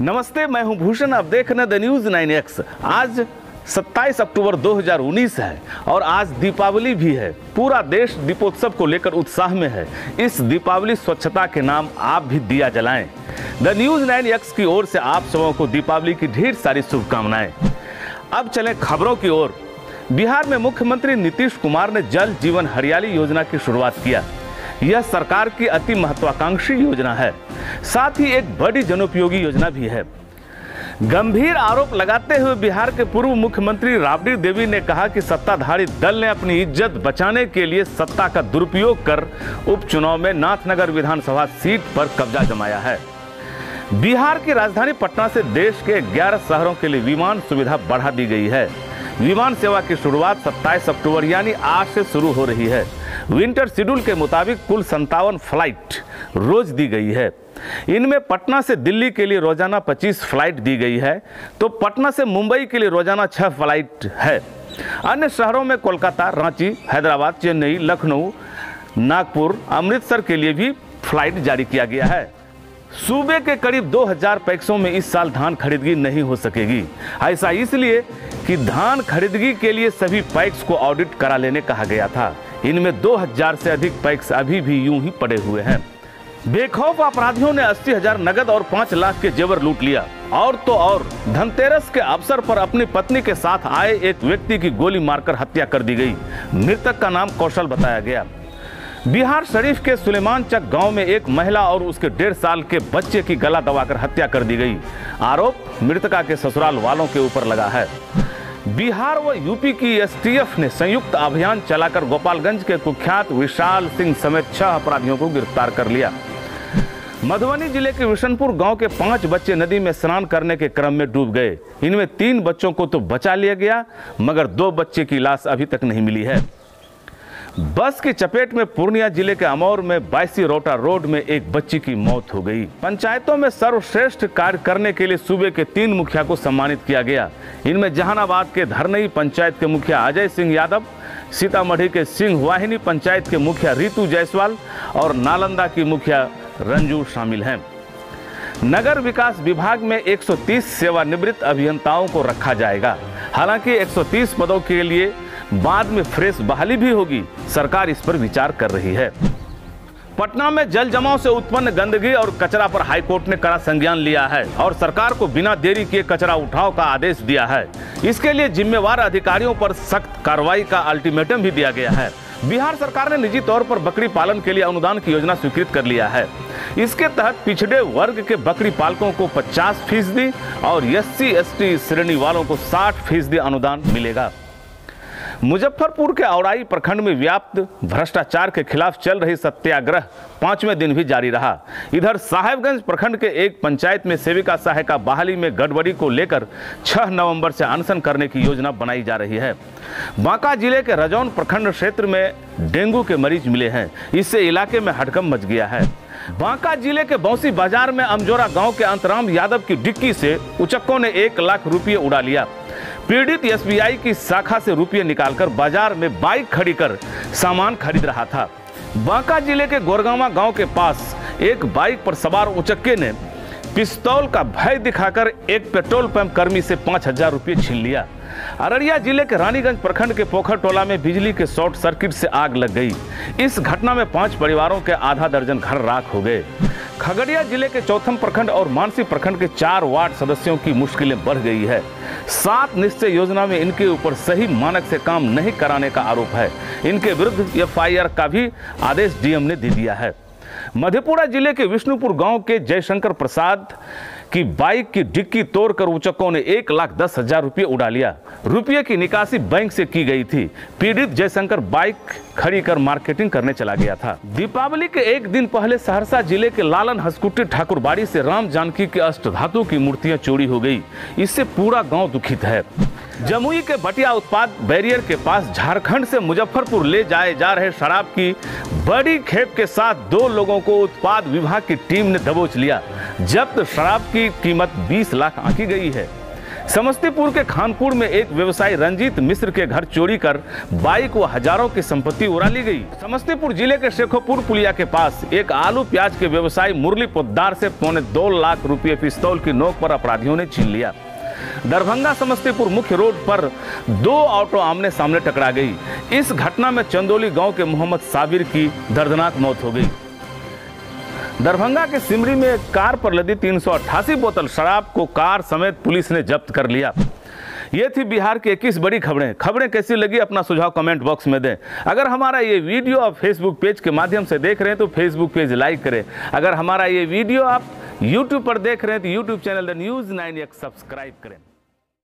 नमस्ते, मैं हूँ भूषण। आप देख रहे द न्यूज़ नाइन एक्स आज 27 अक्टूबर 2019 है और आज दीपावली भी है। पूरा देश दीपोत्सव को लेकर उत्साह में है। इस दीपावली स्वच्छता के नाम आप भी दिया जलाएँ। द न्यूज़ नाइन एक्स की ओर से आप सबों को दीपावली की ढेर सारी शुभकामनाएँ। अब चलें खबरों की ओर। बिहार में मुख्यमंत्री नीतीश कुमार ने जल जीवन हरियाली योजना की शुरुआत किया। यह सरकार की अति महत्वाकांक्षी योजना है। साथ ही एक बड़ी जनोपयोगी योजना भी है। गंभीर आरोप लगाते हुए बिहार के पूर्व मुख्यमंत्री राबड़ी देवी ने कहा कि सत्ताधारी दल ने अपनी इज़्ज़त बचाने के लिए सत्ता का दुरुपयोग कर उपचुनाव में नाथनगर विधानसभा सीट पर कब्जा जमाया है। बिहार की राजधानी पटना से देश के 11 शहरों के लिए विमान सुविधा बढ़ा दी गई है। विमान सेवा की शुरुआत 27 अक्टूबर, यानी आज से शुरू हो रही है। विंटर शेड्यूल के मुताबिक कुल संतावन फ़्लाइट रोज दी गई है। इनमें पटना से दिल्ली के लिए रोज़ाना 25 फ़्लाइट दी गई है तो पटना से मुंबई के लिए रोज़ाना छह फ़्लाइट है। अन्य शहरों में कोलकाता, रांची, हैदराबाद, चेन्नई, लखनऊ, नागपुर, अमृतसर के लिए भी फ़्लाइट जारी किया गया है। सूबे के करीब 2000 पैक्सों में इस साल धान खरीदगी नहीं हो सकेगी। ऐसा इसलिए कि धान खरीदगी के लिए सभी पैक्स को ऑडिट करा लेने कहा गया था। इनमें 2000 से अधिक पैक्स अभी भी यूँ ही पड़े हुए हैं। बेखौफ अपराधियों ने अस्सी हज़ार नगद और पाँच लाख के जेवर लूट लिया। और तो और, धनतेरस के अवसर पर अपनी पत्नी के साथ आए एक व्यक्ति की गोली मारकर हत्या कर दी गई। मृतक का नाम कौशल बताया गया। बिहार शरीफ के सुलेमान चक गाँव में एक महिला और उसके डेढ़ साल के बच्चे की गला दबाकर हत्या कर दी गई। आरोप, मृतका के ससुराल वालों के ऊपर लगा है। बिहार व यूपी की एसटीएफ ने संयुक्त अभियान चलाकर गोपालगंज के कुख्यात विशाल सिंह समेत छह अपराधियों को गिरफ़्तार कर लिया। मधुबनी ज़िले के विशनपुर गाँव के पाँच बच्चे नदी में स्नान करने के क्रम में डूब गए। इनमें तीन बच्चों को तो बचा लिया गया, मगर दो बच्चे की लाश अभी तक नहीं मिली है। बस की चपेट में पूर्णिया ज़िले के अमौर में बाईसी रोटा रोड में एक बच्ची की मौत हो गई। पंचायतों में सर्वश्रेष्ठ कार्य करने के लिए सूबे के तीन मुखिया को सम्मानित किया गया। इनमें जहानाबाद के धरनई पंचायत के मुखिया अजय सिंह यादव, सीतामढ़ी के सिंह वाहिनी पंचायत के मुखिया रितु जायसवाल और नालंदा की मुखिया रंजू शामिल हैं। नगर विकास विभाग में 130 सेवानिवृत्त अभियंताओं को रखा जाएगा। हालाँकि 130 पदों के लिए बाद में फ्रेश बहाली भी होगी। सरकार इस पर विचार कर रही है। पटना में जल जमाव से उत्पन्न गंदगी और कचरा पर हाईकोर्ट ने कड़ा संज्ञान लिया है और सरकार को बिना देरी किए कचरा उठाव का आदेश दिया है। इसके लिए जिम्मेवार अधिकारियों पर सख्त कार्रवाई का अल्टीमेटम भी दिया गया है। बिहार सरकार ने निजी तौर पर बकरी पालन के लिए अनुदान की योजना स्वीकृत कर लिया है। इसके तहत पिछड़े वर्ग के बकरी पालकों को 50 फ़ीसदी और एस सी श्रेणी वालों को 60 फ़ीसदी अनुदान मिलेगा। मुजफ्फरपुर के औराई प्रखंड में व्याप्त भ्रष्टाचार के खिलाफ चल रही सत्याग्रह पाँचवें दिन भी जारी रहा। इधर साहेबगंज प्रखंड के एक पंचायत में सेविका सहायिका बहाली में गड़बड़ी को लेकर 6 नवंबर से अनशन करने की योजना बनाई जा रही है। बांका ज़िले के रजौन प्रखंड क्षेत्र में डेंगू के मरीज़ मिले हैं। इससे इलाके में हड़कम मच गया है। बांका ज़िले के बौसी बाज़ार में अमजोरा गाँव के अंतराम यादव की डिक्की से उचक्कों ने एक लाख रुपये उड़ा लिया। पीड़ित एसबीआई की शाखा से रुपये निकालकर बाज़ार में बाइक खड़ी कर सामान खरीद रहा था। बांका ज़िले के गोरगावा गाँव के पास एक बाइक पर सवार उचक्के ने पिस्तौल का भय दिखाकर एक पेट्रोल पंप कर्मी से पाँच हज़ार रुपये छीन लिया। अररिया ज़िले के रानीगंज प्रखंड के पोखर टोला में बिजली के शॉर्ट सर्किट से आग लग गई। इस घटना में पाँच परिवारों के आधा दर्जन घर राख हो गए। खगड़िया ज़िले के चौथम प्रखंड और मानसी प्रखंड के चार वार्ड सदस्यों की मुश्किलें बढ़ गई है। सात निश्चय योजना में इनके ऊपर सही मानक से काम नहीं कराने का आरोप है। इनके विरुद्ध एफआईआर का भी आदेश डीएम ने दे दिया है। मधेपुरा ज़िले के विष्णुपुर गाँव के जयशंकर प्रसाद की बाइक की डिक्की तोड़कर उचकों ने एक लाख दस हज़ार रुपये उड़ा लिया। रुपये की निकासी बैंक से की गई थी। पीड़ित जयशंकर बाइक खड़ी कर मार्केटिंग करने चला गया था। दीपावली के एक दिन पहले सहरसा ज़िले के लालन हसकुटी ठाकुरबाड़ी से राम जानकी के अष्ट धातु की मूर्तियाँ चोरी हो गई। इससे पूरा गाँव दुखित है। जमुई के बटिया उत्पाद बैरियर के पास झारखंड से मुजफ्फरपुर ले जाए जा रहे शराब की बड़ी खेप के साथ दो लोगों को उत्पाद विभाग की टीम ने दबोच लिया। जब्त शराब की कीमत 20 लाख आंकी गई है। समस्तीपुर के खानपुर में एक व्यवसायी रंजीत मिश्र के घर चोरी कर बाइक व हज़ारों की संपत्ति उड़ा ली गई। समस्तीपुर ज़िले के शेखोपुर पुलिया के पास एक आलू प्याज के व्यवसायी मुरली पोद्दार से पौने दो लाख रुपए पिस्तौल की नोक पर अपराधियों ने छीन लिया। दरभंगा समस्तीपुर मुख्य रोड पर दो ऑटो आमने सामने टकरा गई। इस घटना में चंदोली गाँव के मोहम्मद साबिर की दर्दनाक मौत हो गई। दरभंगा के सिमरी में कार पर लदी 388 बोतल शराब को कार समेत पुलिस ने जब्त कर लिया। ये थी बिहार की 21 बड़ी खबरें। खबरें कैसी लगी, अपना सुझाव कमेंट बॉक्स में दें। अगर हमारा ये वीडियो आप फेसबुक पेज के माध्यम से देख रहे हैं तो फेसबुक पेज लाइक करें। अगर हमारा ये वीडियो आप यूट्यूब पर देख रहे हैं तो YouTube channel the news nine subscribe करें।